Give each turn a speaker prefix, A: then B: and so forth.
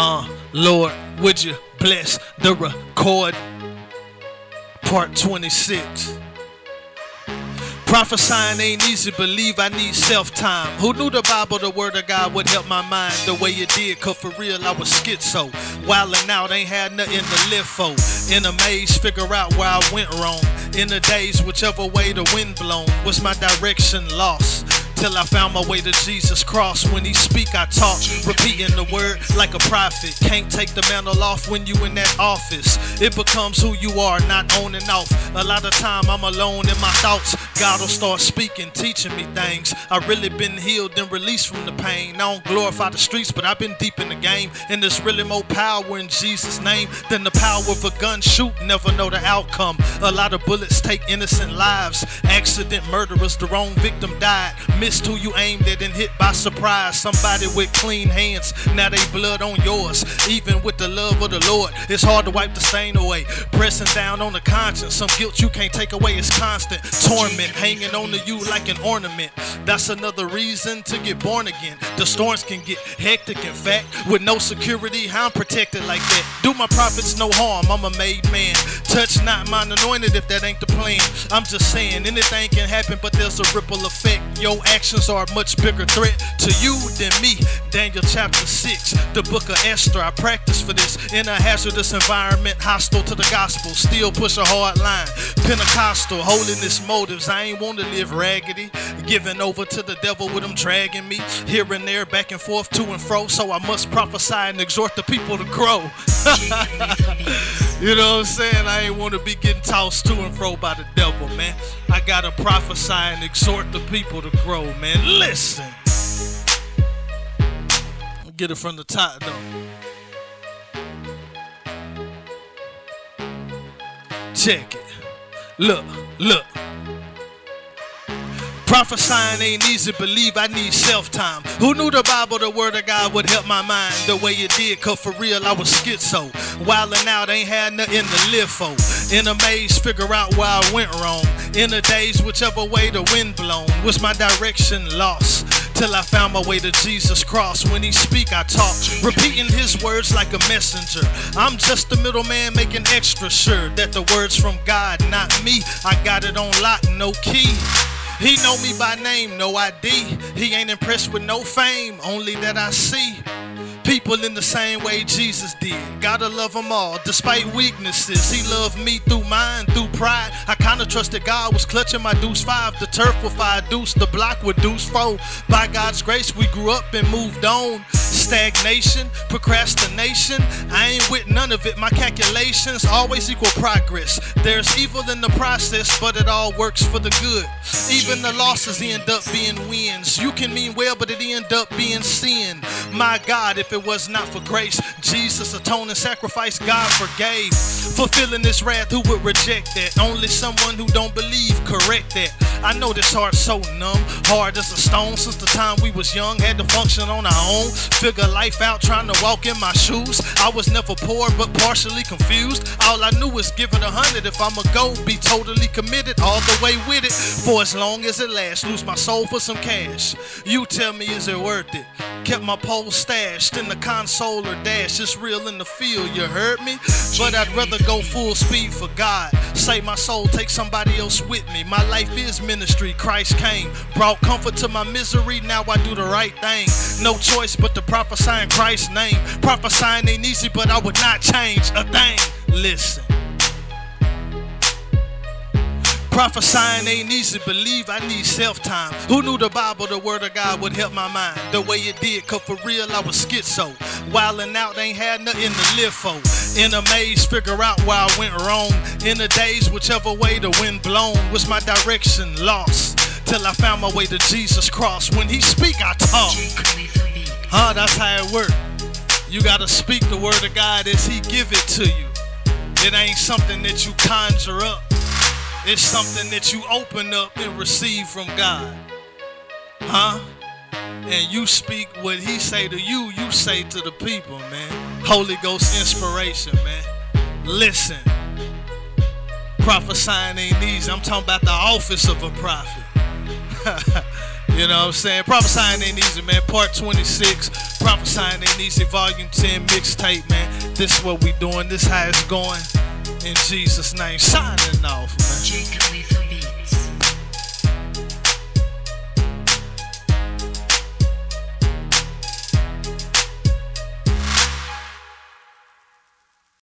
A: Uh, Lord, would you bless the record? Part 26. Prophesying ain't easy, believe I need self time. Who knew the Bible, the Word of God would help my mind the way it did? Cause for real, I was schizo. Wildin' out, ain't had nothing to live for. In a maze, figure out where I went wrong. In the days, whichever way the wind blown, was my direction lost? Till I found my way to Jesus' cross. When he speak, I talk, repeating the word like a prophet. Can't take the mantle off when you in that office. It becomes who you are, not on and off. A lot of time I'm alone in my thoughts. God will start speaking, teaching me things. I really been healed and released from the pain. I don't glorify the streets, but I've been deep in the game. And there's really more power in Jesus' name than the power of a gun shoot. Never know the outcome. A lot of bullets take innocent lives. Accident murderers, the wrong victim died who you aimed at and hit by surprise. Somebody with clean hands, now they blood on yours. Even with the love of the Lord, it's hard to wipe the stain away. Pressing down on the conscience, some guilt you can't take away is constant. Torment hanging on to you like an ornament. That's another reason to get born again. The storms can get hectic, in fact, with no security, how I'm protected like that. Do my prophets no harm, I'm a made man. Touch not mine anointed if that ain't the plan. I'm just saying, anything can happen, but there's a ripple effect. Yo, actions are a much bigger threat to you than me. Daniel chapter 6, the book of Esther. I practice for this in a hazardous environment, hostile to the gospel. Still push a hard line. Pentecostal, holiness motives. I ain't want to live raggedy. Giving over to the devil with them dragging me here and there, back and forth, to and fro. So I must prophesy and exhort the people to grow. you know what I'm saying? I ain't want to be getting tossed to and fro by the devil, man. I gotta prophesy and exhort the people to grow, man. Listen. Get it from the top, though. Check it. Look, look. Prophesying ain't easy, believe I need self time. Who knew the Bible, the Word of God would help my mind the way it did? Cause for real, I was schizo. Wildin' out, ain't had nothing to live for. In a maze, figure out where I went wrong. In the days, whichever way the wind blown, was my direction lost? till I found my way to Jesus' cross. When he speak, I talk, repeating his words like a messenger. I'm just the middleman making extra sure that the words from God, not me. I got it on lock, no key. He know me by name, no ID. He ain't impressed with no fame, only that I see people in the same way Jesus did. Gotta love them all, despite weaknesses. He loved me through mine, through pride. I kinda trusted God was clutching my deuce five. The turf with five deuce, the block with deuce four. By God's grace, we grew up and moved on. Stagnation, procrastination. I ain't with none of it. My calculations always equal progress. There's evil in the process, but it all works for the good. Even the losses end up being wins. You can mean well, but it end up being sin. My God, if it was not for grace, Jesus atoning sacrifice, God forgave. Fulfilling this wrath, who would reject that? Only someone who don't believe, correct that. I know this heart so numb, hard as a stone since the time we was young, had to function on our own, figure life out trying to walk in my shoes. I was never poor but partially confused. All I knew was give it a hundred if I'ma go, be totally committed all the way with it for as long as it lasts. Lose my soul for some cash. You tell me, is it worth it? Kept my pole stashed in the console or dash. It's real in the field, you heard me? But I'd rather go full speed for God. Save my soul, take somebody else with me. My life is ministry. Christ came, brought comfort to my misery. Now I do the right thing. No choice but to prophesy in Christ's name. Prophesying ain't easy, but I would not change a thing. Listen. Prophesying ain't easy, believe I need self time. Who knew the Bible, the Word of God would help my mind the way it did? Cause for real, I was schizo. Wildin' out, ain't had nothing to live for. In a maze, figure out where I went wrong. In the days, whichever way the wind blown, was my direction lost. Till I found my way to Jesus' cross. When he speak, I talk. Huh, that's how it work. You gotta speak the word of God as he give it to you. It ain't something that you conjure up. It's something that you open up and receive from God. Huh? And you speak what he say to you, you say to the people, man. Holy Ghost inspiration, man. Listen. Prophesying ain't easy. I'm talking about the office of a prophet. You know what I'm saying? Prophesying ain't easy, man. Part 26. Prophesying ain't easy. Volume 10 mixtape, man. This is what we doing. This how it's going. In Jesus' name. Signing off, man.